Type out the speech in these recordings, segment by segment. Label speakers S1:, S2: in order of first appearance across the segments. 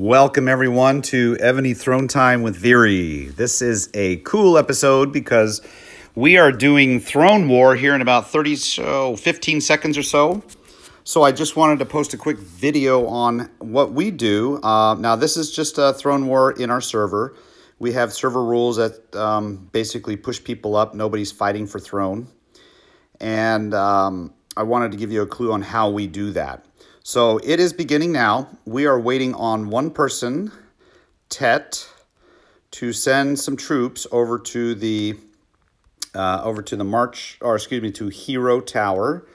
S1: Welcome everyone to Evony Throne Time with Viri. This is a cool episode because we are doing Throne War here in about 30 so 15 seconds or so. So I just wanted to post a quick video on what we do. Uh, now this is just a Throne War in our server. We have server rules that um, basically push people up. Nobody's fighting for throne. And um, I wanted to give you a clue on how we do that. So it is beginning now. We are waiting on one person, Tet, to send some troops over to the uh, over to the march, or excuse me, to Hero Tower.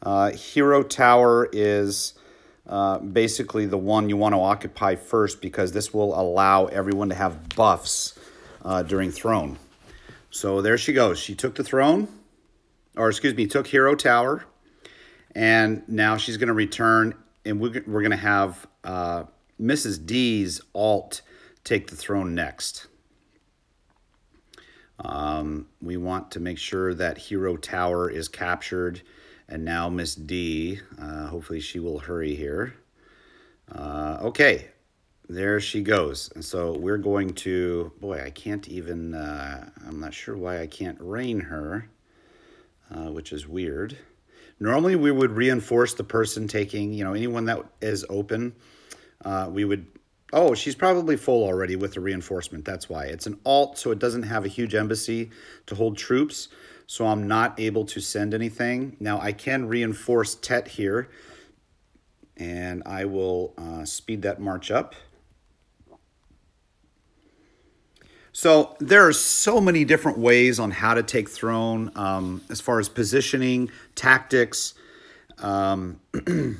S1: Uh, Hero Tower is uh, basically the one you want to occupy first because this will allow everyone to have buffs uh, during throne. So there she goes. She took the throne, or excuse me, took Hero Tower. And now she's going to return, and we're, we're going to have uh, Mrs. D's alt take the throne next. Um, we want to make sure that Hero Tower is captured. And now Miss D, uh, hopefully she will hurry here. Uh, okay, there she goes. And so we're going to, boy, I can't even, uh, I'm not sure why I can't reign her, uh, which is weird. Normally we would reinforce the person taking, you know, anyone that is open, uh, we would, oh, she's probably full already with the reinforcement. That's why. It's an alt, so it doesn't have a huge embassy to hold troops. So I'm not able to send anything. Now I can reinforce Tet here, and I will uh, speed that march up. So there are so many different ways on how to take throne um, as far as positioning, tactics, um,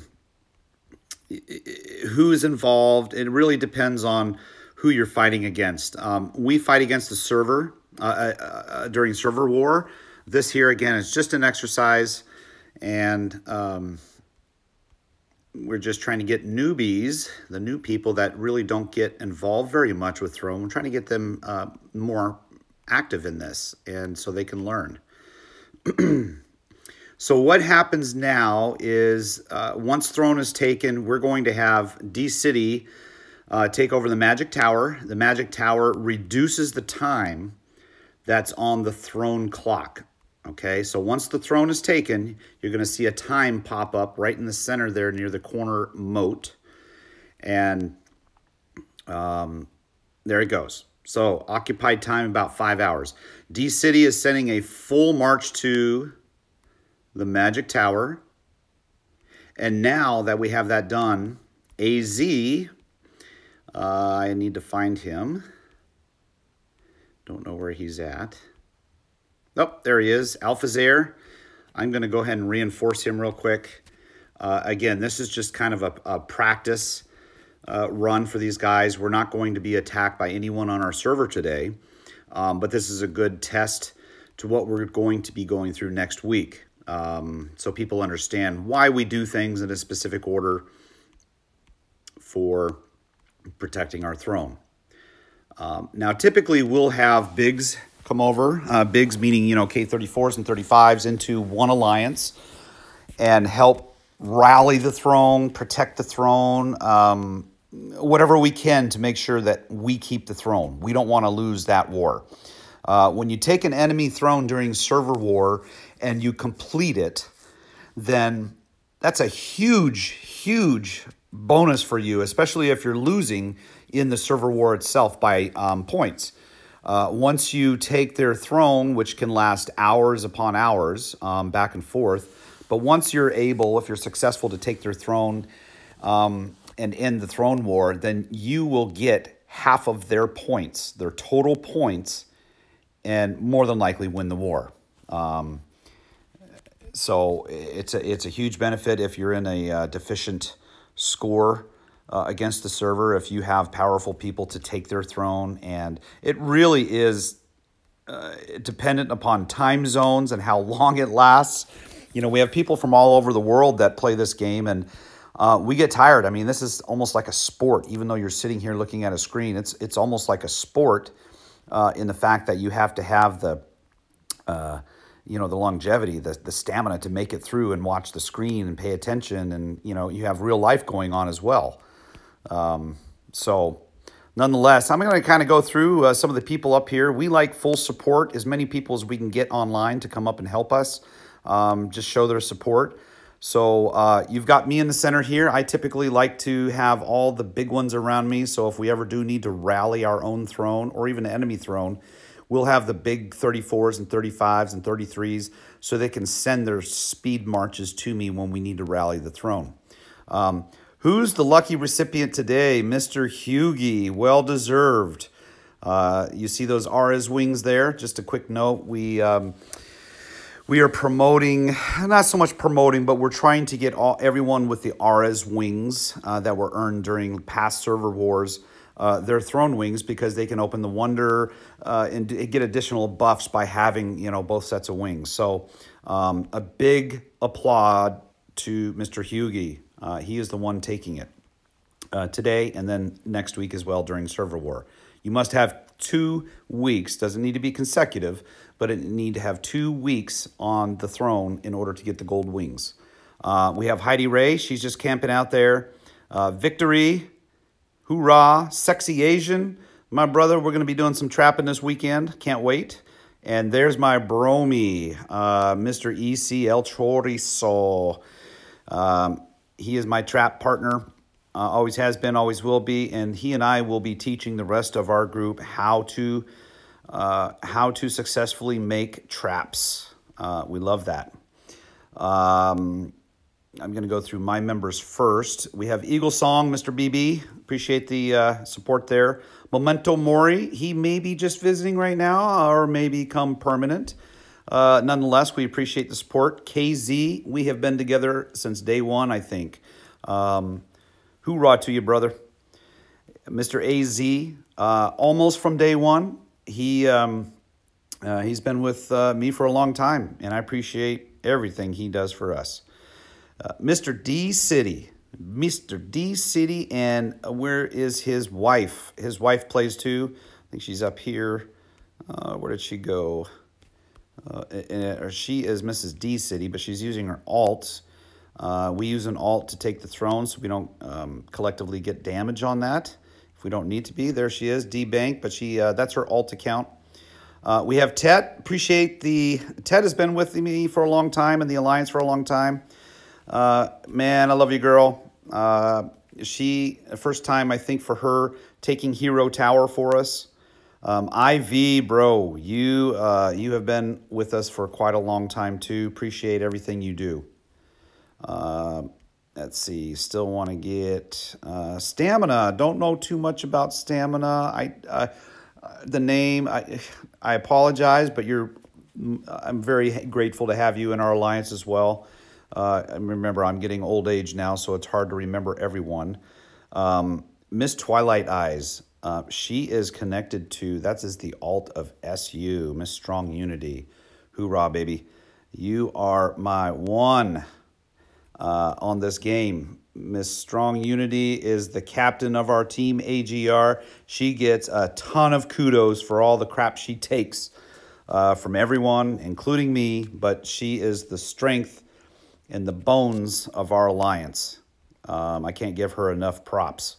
S1: who's involved. It really depends on who you're fighting against. Um, we fight against the server uh, uh, uh during server war. This here, again, is just an exercise. And um, we're just trying to get newbies, the new people that really don't get involved very much with Throne. We're trying to get them uh, more active in this and so they can learn. so what happens now is uh, once Throne is taken, we're going to have D-City uh, take over the Magic Tower. The Magic Tower reduces the time that's on the Throne clock. Okay, so once the throne is taken, you're going to see a time pop up right in the center there near the corner moat. And um, there it goes. So occupied time about five hours. D-City is sending a full march to the Magic Tower. And now that we have that done, AZ, uh, I need to find him. Don't know where he's at. Oh, there he is, Alphazair. I'm going to go ahead and reinforce him real quick. Uh, again, this is just kind of a, a practice uh, run for these guys. We're not going to be attacked by anyone on our server today, um, but this is a good test to what we're going to be going through next week. Um, so people understand why we do things in a specific order for protecting our throne. Um, now, typically we'll have Biggs come over, uh, bigs meaning, you know, K-34s and 35s into one alliance and help rally the throne, protect the throne, um, whatever we can to make sure that we keep the throne. We don't want to lose that war. Uh, when you take an enemy throne during server war and you complete it, then that's a huge, huge bonus for you, especially if you're losing in the server war itself by um, points. Uh, once you take their throne, which can last hours upon hours um, back and forth, but once you're able, if you're successful to take their throne um, and end the throne war, then you will get half of their points, their total points, and more than likely win the war. Um, so it's a it's a huge benefit if you're in a uh, deficient score uh, against the server if you have powerful people to take their throne. And it really is uh, dependent upon time zones and how long it lasts. You know, we have people from all over the world that play this game and uh, we get tired. I mean, this is almost like a sport, even though you're sitting here looking at a screen. It's, it's almost like a sport uh, in the fact that you have to have the, uh, you know, the longevity, the, the stamina to make it through and watch the screen and pay attention. And, you know, you have real life going on as well. Um, So, nonetheless, I'm going to kind of go through uh, some of the people up here. We like full support, as many people as we can get online to come up and help us, um, just show their support. So uh, you've got me in the center here. I typically like to have all the big ones around me. So if we ever do need to rally our own throne or even enemy throne, we'll have the big 34s and 35s and 33s so they can send their speed marches to me when we need to rally the throne. Um, who's the lucky recipient today? Mr. Hughie, well deserved. Uh, you see those Ares wings there? Just a quick note. We... Um, we are promoting, not so much promoting, but we're trying to get all everyone with the Ares wings uh, that were earned during past server wars. Uh, their throne wings because they can open the wonder uh, and get additional buffs by having you know both sets of wings. So um, a big applaud to Mr. Hughie. Uh, he is the one taking it uh, today and then next week as well during server war. You must have two weeks. Doesn't need to be consecutive but it need to have two weeks on the throne in order to get the gold wings. Uh, we have Heidi Ray. She's just camping out there. Uh, Victory, hoorah, sexy Asian. My brother, we're going to be doing some trapping this weekend. Can't wait. And there's my bromy, uh, Mr. El Chorizo. Um, he is my trap partner. Uh, always has been, always will be. And he and I will be teaching the rest of our group how to uh, how to successfully make traps. Uh, we love that. Um, I'm going to go through my members first. We have Eagle Song, Mr. BB. Appreciate the uh, support there. Memento Mori, he may be just visiting right now or may become permanent. Uh, nonetheless, we appreciate the support. KZ, we have been together since day one, I think. Um, hoorah to you, brother. Mr. AZ, uh, almost from day one he um, uh, he's been with uh, me for a long time, and I appreciate everything he does for us. Uh, Mr. D City, Mr. D City, and where is his wife? His wife plays too. I think she's up here. Uh, where did she go? Uh, and, she is Mrs. D City, but she's using her alt. Uh, we use an alt to take the throne so we don't um, collectively get damage on that if we don't need to be. There she is, D Bank, but she uh, that's her alt account. Uh, we have Ted. Appreciate the Ted has been with me for a long time and the alliance for a long time. Uh, man, I love you, girl. Uh, she first time I think for her taking Hero Tower for us. Um, IV, bro, you uh, you have been with us for quite a long time too. Appreciate everything you do. Uh, let's see, still want to get uh, stamina. Don't know too much about stamina. I uh, the name. I I apologize, but you're. I'm very grateful to have you in our alliance as well. Uh, remember, I'm getting old age now, so it's hard to remember everyone. Um, Miss Twilight Eyes. Uh, she is connected to that is the alt of SU Miss Strong Unity. Hoorah, baby! You are my one uh, on this game. Miss Strong Unity is the captain of our team, AGR. She gets a ton of kudos for all the crap she takes uh, from everyone, including me, but she is the strength and the bones of our alliance. Um, I can't give her enough props.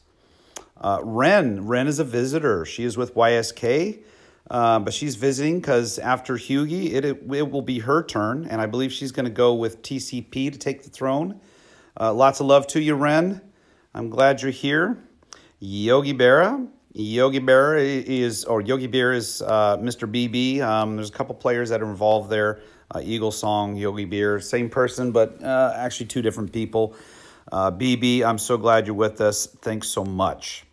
S1: Uh, Ren, Ren is a visitor. She is with YSK. Uh, but she's visiting because after Hughie, it, it, it, will be her turn, and I believe she's going to go with TCP to take the throne. Uh, lots of love to you, Ren. I'm glad you're here. Yogi Berra. Yogi Berra is, or Yogi Bear is uh, Mr. BB. Um, there's a couple players that are involved there. Uh, Eagle Song, Yogi Beer, same person, but uh, actually two different people. BB, I'm so glad you're with us. Thanks so much.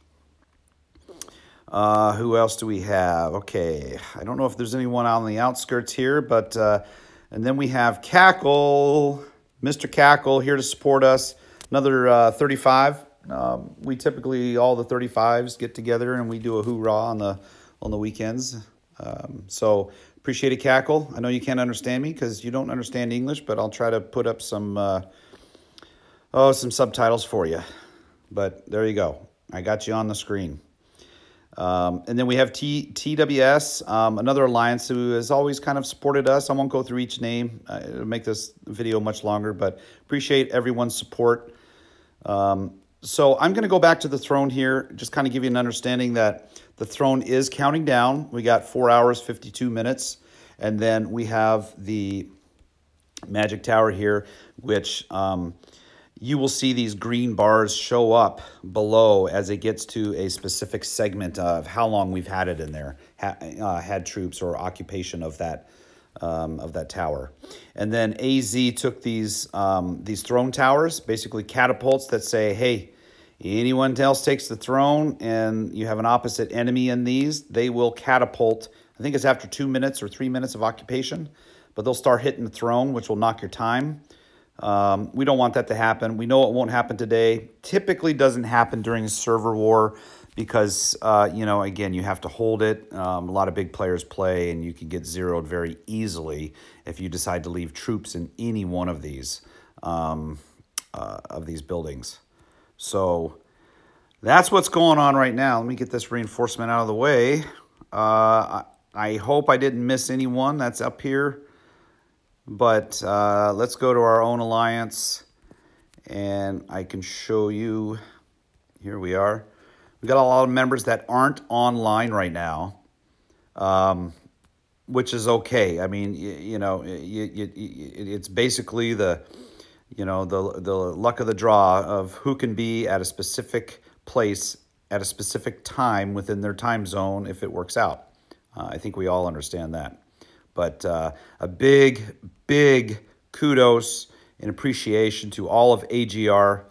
S1: Uh, who else do we have? Okay, I don't know if there's anyone on the outskirts here, but uh, and then we have Cackle, Mr. Cackle here to support us. Another uh, 35. Um, we typically all the 35s get together and we do a hoorah on the on the weekends. Um, so appreciate it, Cackle. I know you can't understand me because you don't understand English, but I'll try to put up some uh, oh some subtitles for you. But there you go. I got you on the screen. Um, and then we have T, TWS, um, another alliance who has always kind of supported us. I won't go through each name. Uh, it'll make this video much longer, but appreciate everyone's support. Um, so I'm going to go back to the throne here, just kind of give you an understanding that the throne is counting down. We got four hours, 52 minutes. And then we have the magic tower here, which um, you will see these green bars show up below as it gets to a specific segment of how long we've had it in there, ha uh, had troops or occupation of that um, of that tower. And then AZ took these um, these throne towers, basically catapults that say, hey, anyone else takes the throne and you have an opposite enemy in these, they will catapult. I think it's after two minutes or three minutes of occupation, but they'll start hitting the throne, which will knock your time. Um, we don't want that to happen. We know it won't happen today. Typically doesn't happen during a server war because, uh, you know, again, you have to hold it. Um, a lot of big players play and you can get zeroed very easily if you decide to leave troops in any one of these, um, uh, of these buildings. So that's what's going on right now. Let me get this reinforcement out of the way. Uh, I, I hope I didn't miss anyone that's up here. But uh, let's go to our own alliance and I can show you, here we are. We've got a lot of members that aren't online right now, um, which is okay. I mean, you, you know, you, you, it's basically the, you know, the, the luck of the draw of who can be at a specific place at a specific time within their time zone if it works out. Uh, I think we all understand that. But uh, a big, big kudos and appreciation to all of AGR.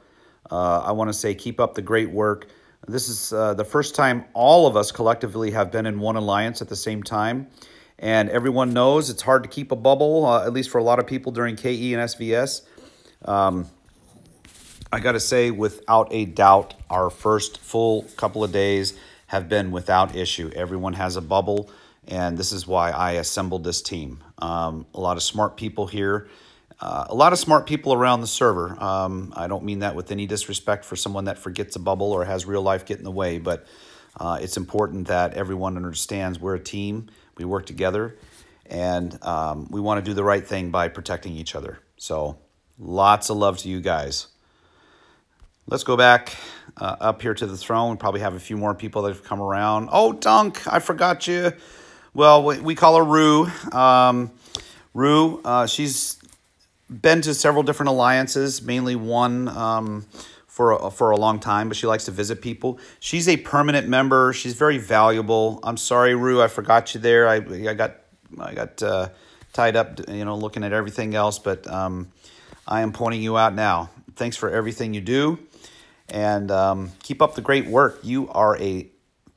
S1: Uh, I want to say keep up the great work. This is uh, the first time all of us collectively have been in one alliance at the same time. And everyone knows it's hard to keep a bubble, uh, at least for a lot of people during KE and SVS. Um, I got to say, without a doubt, our first full couple of days have been without issue. Everyone has a bubble and this is why I assembled this team. Um, a lot of smart people here, uh, a lot of smart people around the server. Um, I don't mean that with any disrespect for someone that forgets a bubble or has real life get in the way, but uh, it's important that everyone understands we're a team, we work together, and um, we want to do the right thing by protecting each other. So lots of love to you guys. Let's go back uh, up here to the throne. We probably have a few more people that have come around. Oh, Dunk, I forgot you. Well, we call her Rue. Um, Rue, uh, she's been to several different alliances, mainly one um, for, a, for a long time, but she likes to visit people. She's a permanent member. She's very valuable. I'm sorry, Rue, I forgot you there. I, I got, I got uh, tied up, you know, looking at everything else, but um, I am pointing you out now. Thanks for everything you do, and um, keep up the great work. You are a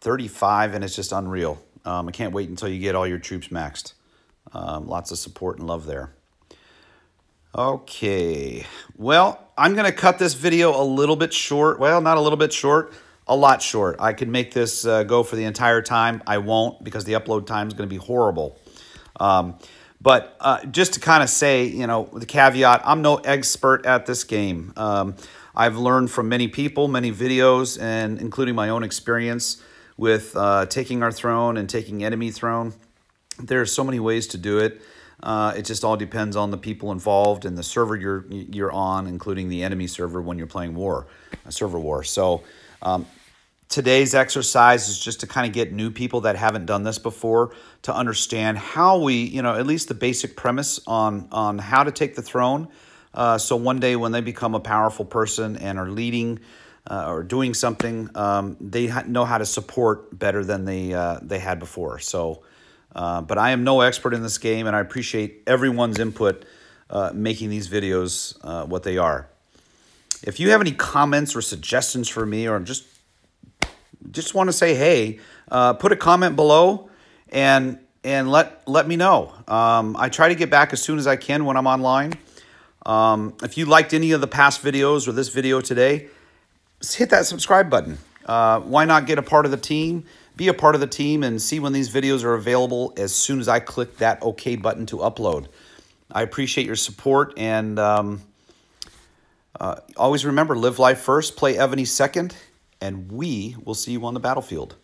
S1: 35, and it's just unreal. Um, I can't wait until you get all your troops maxed. Um, lots of support and love there. Okay, well, I'm going to cut this video a little bit short. Well, not a little bit short, a lot short. I could make this uh, go for the entire time. I won't because the upload time is going to be horrible. Um, but uh, just to kind of say, you know, the caveat, I'm no expert at this game. Um, I've learned from many people, many videos, and including my own experience with uh, taking our throne and taking enemy throne. There are so many ways to do it. Uh, it just all depends on the people involved and the server you're you're on, including the enemy server when you're playing war, a server war. So um, today's exercise is just to kind of get new people that haven't done this before to understand how we, you know, at least the basic premise on on how to take the throne. Uh, so one day when they become a powerful person and are leading uh, or doing something, um, they know how to support better than they uh, they had before. So, uh, but I am no expert in this game, and I appreciate everyone's input uh, making these videos uh, what they are. If you have any comments or suggestions for me, or just just want to say hey, uh, put a comment below and and let let me know. Um, I try to get back as soon as I can when I'm online. Um, if you liked any of the past videos or this video today, hit that subscribe button. Uh, why not get a part of the team? Be a part of the team and see when these videos are available as soon as I click that OK button to upload. I appreciate your support and um, uh, always remember live life first, play Evony second, and we will see you on the battlefield.